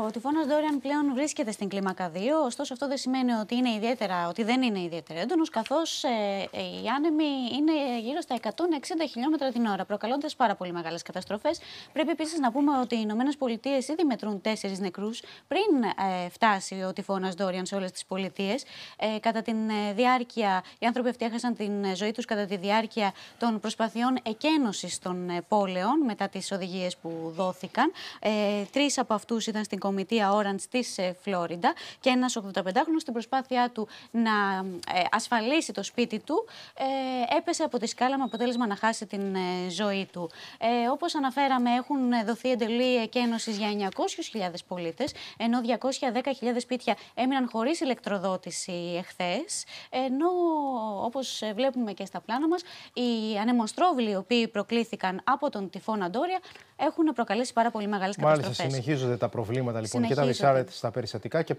Ο τυφώνας Ντόριαν πλέον βρίσκεται στην κλίμακα 2, ωστόσο αυτό δεν σημαίνει ότι, είναι ιδιαίτερα, ότι δεν είναι ιδιαίτερα έντονος, καθώς ε, οι άνεμοι είναι γύρω στα 160 χιλιόμετρα την ώρα, προκαλώντας πάρα πολύ μεγάλες καταστροφές. Πρέπει επίσης να πούμε ότι οι Ηνωμένες Πολιτείες ήδη μετρούν τέσσερις νεκρούς πριν ε, φτάσει ο τυφώνας Ντόριαν σε όλες τις πολιτείες. Ε, κατά τη ε, διάρκεια, οι άνθρωποι αυτοί έχασαν την ε, ζωή τους κατά τη διάρκεια των προσπαθειών εκένωσης των ε, πόλεων μετά τις οδηγίες που δόθηκαν. Ε, Τρεις από αυτούς ήταν στην κομιτεία Orange της ε, Φλόριντα και ένας 85χρονο στην προσπάθειά του να ε, ασφαλίσει το σπίτι του ε, έπεσε από τη σκάλα με αποτέλεσμα να χάσει την ε, ζωή του. Ε, Όπως αναφέραμε, έχουν δοθεί εντολή εκένωσης για 900.000 πολίτες, ενώ 210.000 σπίτια έμειναν χωρίς ηλεκτροδότηση εχθές. Ενώ, όπως βλέπουμε και στα πλάνα μας, οι ανεμοστρόβιλοι οι οποίοι προκλήθηκαν από τον τυφώνα Ντόρια έχουν προκαλέσει πάρα πολύ μεγάλες καταστροφές. Μάλιστα, συνεχίζονται τα προβλήματα λοιπόν και τα Συνεχίζονται. δυσάρετα στα περιστατικά και